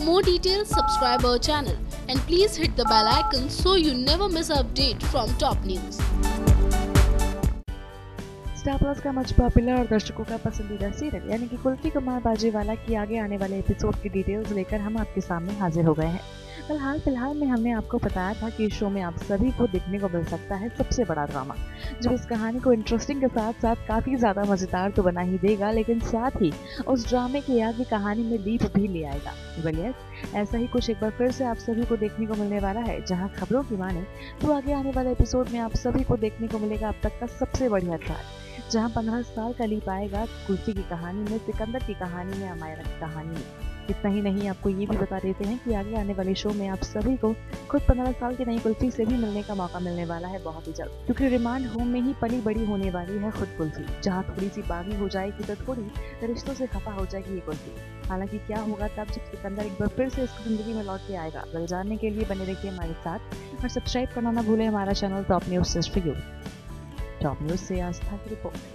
more details, subscribe our channel and please hit the bell icon so you never miss an update from top news. Star Plus का much popular और दर्शकों का पसंदीदा serial यानी कि कुल्फी कुमार बाजीवाला की आगे आने वाले एपिसोड की डिटेल्स लेकर हम आपके सामने हाजिर हो गए हैं कल हाल फ़िलहाल में हमने आपको बताया था कि इस शो में आप सभी को देखने को मिल सकता है सबसे बड़ा ड्रामा, जो इस कहानी को इंटरेस्टिंग के साथ साथ काफ़ी ज़्यादा मज़ेदार तो बना ही देगा, लेकिन साथ ही उस ड्रामे के आगे कहानी में लीप भी ले आएगा। बोलिए ऐसा ही कुछ एक बार फिर से आप सभी को देखने को मिलने वाला है, जहाँ खबरों की माने तो आगे आने वाले एपिसोड में आप सभी को देखने को मिलेगा अब तक का सबसे बढ़िया ट्रैक जहाँ पंद्रह साल का लीप आएगा कुर्सी की कहानी में, सिकंदर की कहानी में अमायरा की कहानी में। इतना ही नहीं आपको ये भी बता देते हैं कि आगे आने वाले शो में आप सभी को खुद पंद्रह साल की नई कुल्फी से भी मिलने का मौका मिलने वाला है बहुत ही जल्द। क्योंकि रिमांड होम में ही पली बड़ी होने वाली है खुद कुल्फी जहाँ थोड़ी सी बागी हो जाएगी तो थोड़ी रिश्तों से खफा हो जाएगी ये कुल्फी। हालाँकि क्या होगा तब जब सिकंदर एक बार फिर से इसकी ज़िंदगी में लौट के आएगा। बल जानने के लिए बने रहिए हमारे साथ और सब्सक्राइब करना ना भूलें हमारा चैनल टॉप न्यूज़ सिर्फ़ यू टॉप न्यूज़ से आस्था की report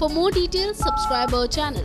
For more details, subscribe our channel